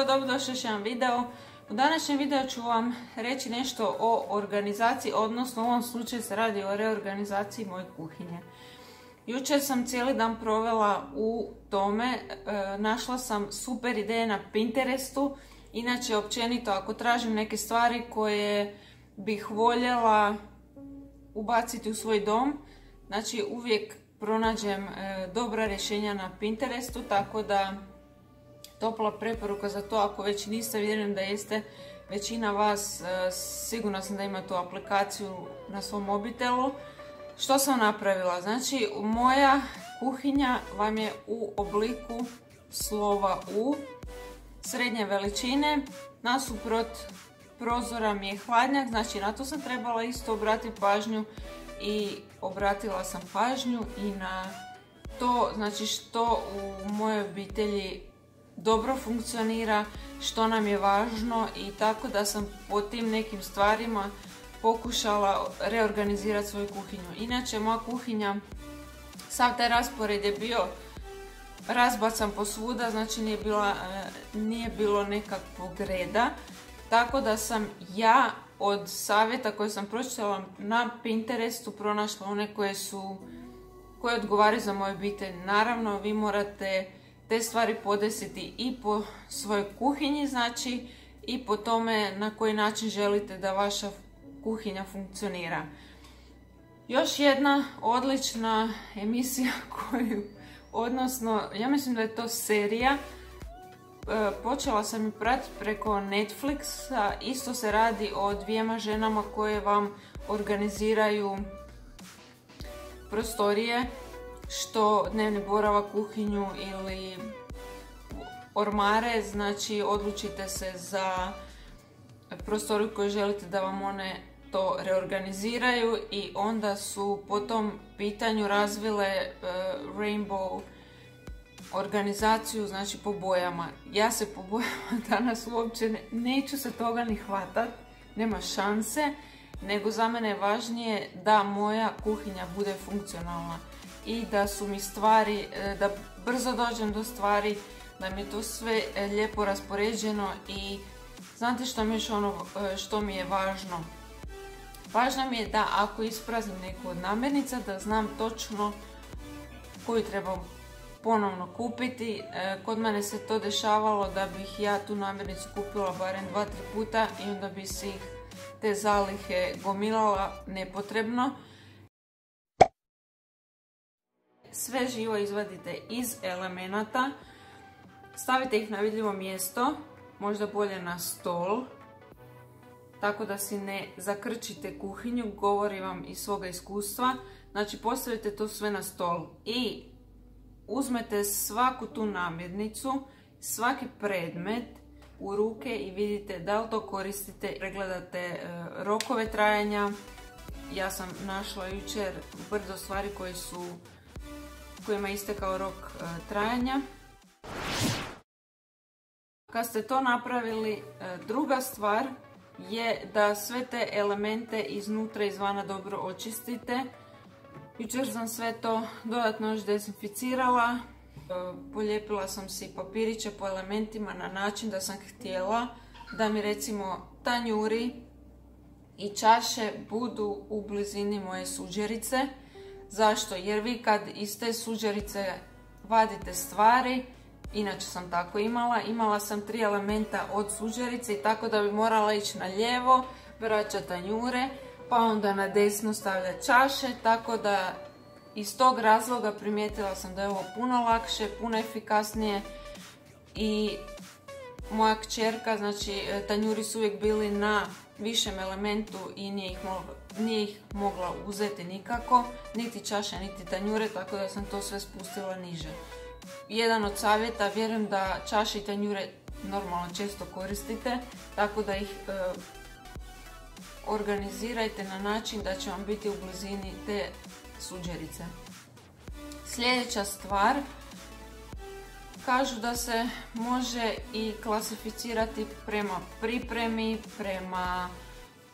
svoj dobrodošli još jedan video. U današnjem videu ću vam reći nešto o organizaciji, odnosno u ovom slučaju se radi o reorganizaciji moje kuhinje. Jučer sam cijeli dan provela u tome, e, našla sam super ideje na Pinterestu. Inače, općenito, ako tražim neke stvari koje bih voljela ubaciti u svoj dom, znači uvijek pronađem e, dobra rješenja na Pinterestu, tako da topla preporuka za to ako već niste, vjerujem da jeste većina vas, e, sigurno sam da ima tu aplikaciju na svom mobitelu. Što sam napravila? Znači, moja kuhinja vam je u obliku slova U, srednje veličine, nasuprot prozora mi je hladnjak, znači na to sam trebala isto obratiti pažnju i obratila sam pažnju i na to znači što u mojoj obitelji dobro funkcionira, što nam je važno i tako da sam po tim nekim stvarima pokušala reorganizirati svoju kuhinju. Inače, moja kuhinja, sav taj raspored je bio razbacan posvuda, znači nije, bila, e, nije bilo nekakvog reda. Tako da sam ja od savjeta koje sam pročitala na Pinterestu pronašla one koje su koje odgovaraju za moje obitelj. Naravno, vi morate te stvari podesiti i po svojoj kuhinji, znači i po tome na koji način želite da vaša kuhinja funkcionira. Još jedna odlična emisija koju, odnosno, ja mislim da je to serija, e, počela sam ju pratiti preko Netflixa, isto se radi o dvijema ženama koje vam organiziraju prostorije što dnevni boravak, kuhinju ili ormare, znači odlučite se za prostoriju koju želite da vam one to reorganiziraju i onda su po tom pitanju razvile e, rainbow organizaciju, znači po bojama. Ja se po bojama danas uopće neću se toga ni hvatat, nema šanse, nego za mene je važnije da moja kuhinja bude funkcionalna i da su mi stvari, e, da brzo dođem do stvari, da mi je to sve e, lijepo raspoređeno i znate što mi je ono e, što mi je važno? Važno mi je da ako ispraznim neku od namirnica da znam točno koju trebam ponovno kupiti. Kod mene se to dešavalo da bih ja tu namirnicu kupila barem 2-3 puta i onda bi si te zalihe gomilala nepotrebno sve živo izvadite iz elemenata, stavite ih na vidljivo mjesto, možda bolje na stol, tako da si ne zakrčite kuhinju, govori vam iz svoga iskustva. Znači postavite to sve na stol i uzmete svaku tu namirnicu, svaki predmet u ruke i vidite da li to koristite, pregledate e, rokove trajanja. Ja sam našla jučer brdo stvari koji su kojima je istekao rok e, trajanja. Kad ste to napravili, e, druga stvar je da sve te elemente iznutra i izvana dobro očistite. Jučer sam sve to dodatno još dezinficirala. E, polijepila sam si papiriće po elementima na način da sam htjela da mi recimo tanjuri i čaše budu u blizini moje suđerice Zašto? Jer vi kad iz te suđerice vadite stvari, inače sam tako imala, imala sam tri elementa od suđerice i tako da bi morala ići na lijevo, vraćati tanjure, pa onda na desno stavljati čaše, tako da iz tog razloga primijetila sam da je ovo puno lakše, puno efikasnije i moja kćerka, znači e, tanjuri su uvijek bili na višem elementu i nije ih, mogla, nije mogla uzeti nikako, niti čaše, niti tanjure, tako da sam to sve spustila niže. Jedan od savjeta, vjerujem da čaše i tanjure normalno često koristite, tako da ih e, organizirajte na način da će vam biti u blizini te suđerice. Sljedeća stvar, kažu da se može i klasificirati prema pripremi, prema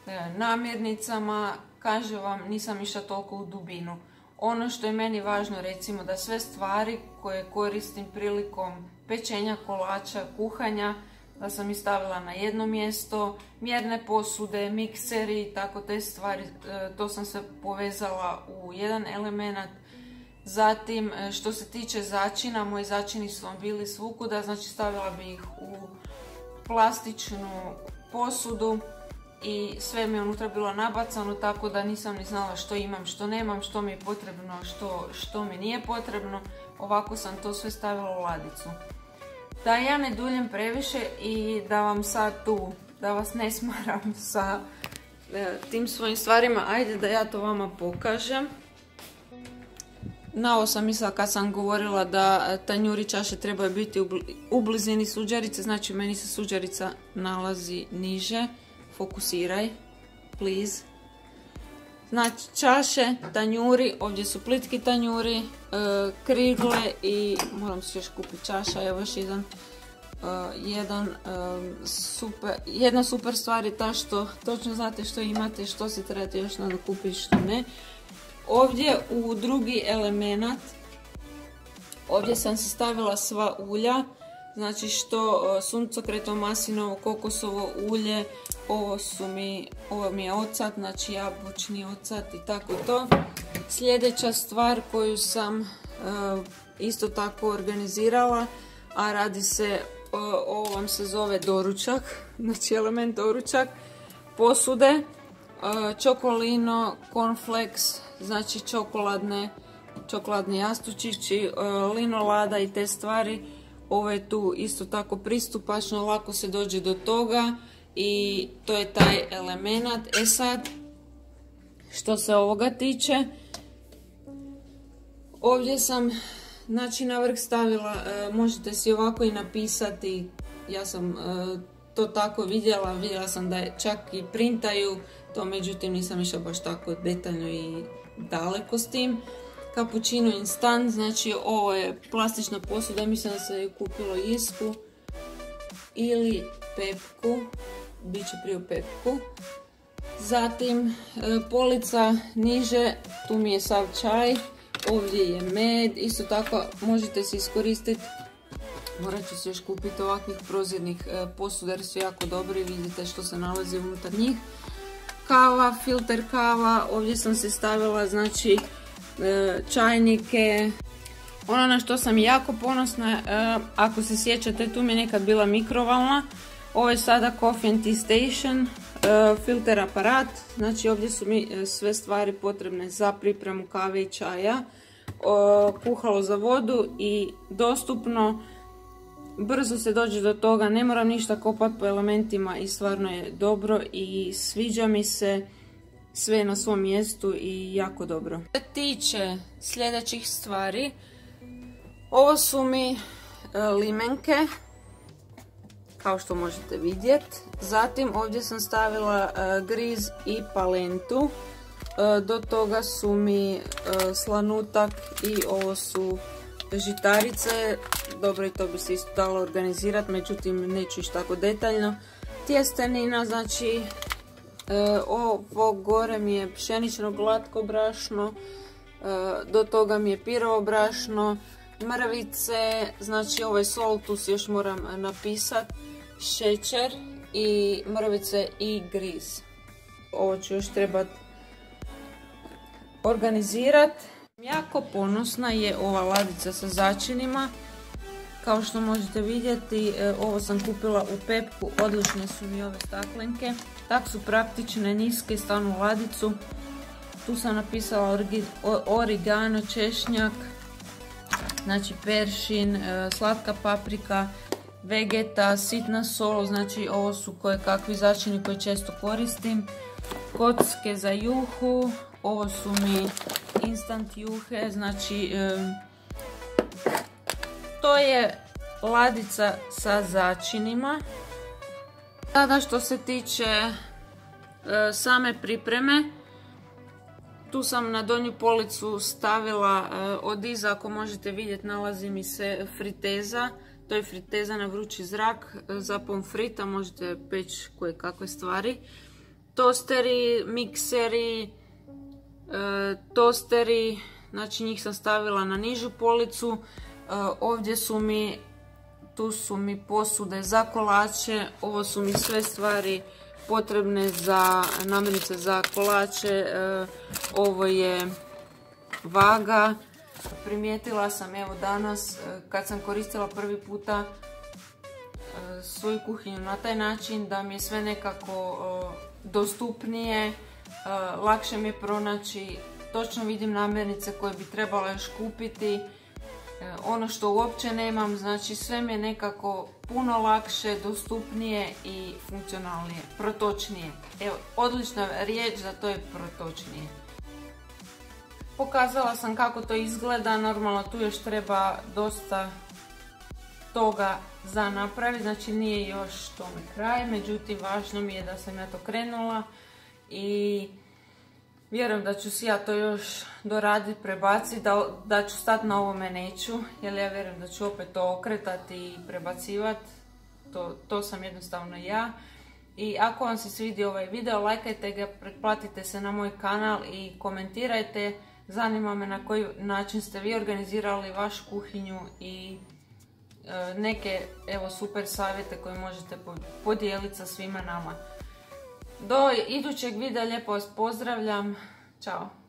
e, namirnicama, kaže vam nisam išla toliko u dubinu. Ono što je meni važno recimo da sve stvari koje koristim prilikom pečenja kolača, kuhanja, da sam ih stavila na jedno mjesto, mjerne posude, mikseri, tako te stvari, e, to sam se povezala u jedan element. Zatim, e, što se tiče začina, moji začini su vam bili svukuda, znači stavila bi ih u plastičnu posudu i sve mi je unutra bilo nabacano tako da nisam ni znala što imam, što nemam, što mi je potrebno, što, mi nije potrebno. Ovako sam to sve stavila u ladicu. Da ja ne duljem previše i da vam sad tu, da vas ne smaram sa e, tim svojim stvarima, ajde da ja to vama pokažem. Na ovo sam mislila kad sam govorila da tanjuri čaše trebaju biti u blizini suđarice, znači meni se suđarica nalazi niže. Fokusiraj, please. Znači čaše, tanjuri, ovdje su plitki tanjuri, e, krigle i moram se još kupiti čaša, evo još jedan. E, e, super, jedna super stvar je ta što točno znate što imate, što se trebate još kupiti, što ne. Ovdje u drugi element, ovdje sam se stavila sva ulja, znači što suncokretno maslinovo, kokosovo ulje, ovo su mi, ovo mi je ocat, znači jabučni ocat i tako to. Sljedeća stvar koju sam isto tako organizirala, a radi se, ovo vam se zove doručak, znači element doručak, posude, čokolino, cornflakes, znači čokoladne, čokoladni jastučići, linolada i te stvari. Ovo je tu isto tako pristupačno, lako se dođe do toga i to je taj element. E sad, što se ovoga tiče, ovdje sam znači na vrh stavila, e, možete si ovako i napisati, ja sam e, to tako vidjela, vidjela sam da je čak i printaju, to međutim nisam išla baš tako detaljno i daleko s tim. Cappuccino instant, znači ovo je plastična posuda, mislim da se je kupilo isku ili pepku, bit će prije pepku. Zatim e, polica niže, tu mi je sav čaj, ovdje je med, isto tako možete se iskoristiti Morat ću se još kupiti ovakvih prozirnih e, posuda jer su jako dobri, vidite što se nalazi unutar njih. Kava, filter kava, ovdje sam se stavila znači e, čajnike. Ono na što sam jako ponosna, ako se sjećate, tu mi je nekad bila mikrovalna. Ovo je sada Coffee and Tea Station, e, filter aparat, znači ovdje su mi e, sve stvari potrebne za pripremu kave i čaja, kuhalo za vodu i dostupno, brzo se dođe do toga, ne moram ništa kopati po elementima i stvarno je dobro i sviđa mi se sve na svom mjestu i jako dobro. Što tiče sljedećih stvari, ovo su mi e, limenke, kao što možete vidjeti. Zatim ovdje sam stavila e, griz i palentu. E, do toga su mi slanutak i ovo su žitarice. Dobro i to bi se isto dalo organizirati, međutim neću iš tako detaljno. Tjestenina, znači ovo gore mi je pšenično glatko brašno, do toga mi je pirovo brašno, mrvice, znači ovaj soltus još moram napisati šećer i mrvice i griz. Ovo ću još trebat organizirat. Jako ponosna je ova ladica sa začinima. Kao što možete vidjeti, e, ovo sam kupila u Pepku, odlične su mi ove staklenke. Tak su praktične, niske, stanu ladicu. Tu sam napisala origano, češnjak, znači peršin, e, slatka paprika, vegeta, sitna sol, znači ovo su koje kakvi začini koje često koristim. Kocke za juhu, ovo su mi instant juhe, znači to je ladica sa začinima. Sada što se tiče e, same pripreme, tu sam na donju policu stavila e, od iza, ako možete vidjeti, nalazi mi se friteza. To je friteza na vrući zrak za pomfrita, možete peći koje kakve stvari. Tosteri, mikseri, e, tosteri, znači njih sam stavila na nižu policu. E, ovdje su mi tu su mi posude za kolače, ovo su mi sve stvari potrebne za namirnice za kolače, e, ovo je vaga, primijetila sam evo danas e, kad sam koristila prvi puta e, svoju kuhinju na taj način da mi je sve nekako dostupnije, lakše mi je pronaći, točno vidim namirnice koje bi trebala još kupiti, ono što uopće nemam, znači sve mi je nekako puno lakše, dostupnije i funkcionalnije, protočnije. Evo, odlična riječ za to je protočnije. Pokazala sam kako to izgleda, normalno tu još treba dosta toga za napraviti, znači nije još tome kraj, međutim važno mi je da sam ja to krenula i vjerujem da ću si ja to još doraditi, prebaciti, da, da ću stati na ovome neću, jer ja vjerujem da ću opet to okretati i prebacivati, to, to sam jednostavno ja. I ako vam se svidio ovaj video, lajkajte ga, pretplatite se na moj kanal i komentirajte. Zanima me na koji način ste vi organizirali vašu kuhinju i e, neke evo super savjete koje možete podijeliti sa svima nama. Do idućeg videa lijepo vas pozdravljam. Ćao.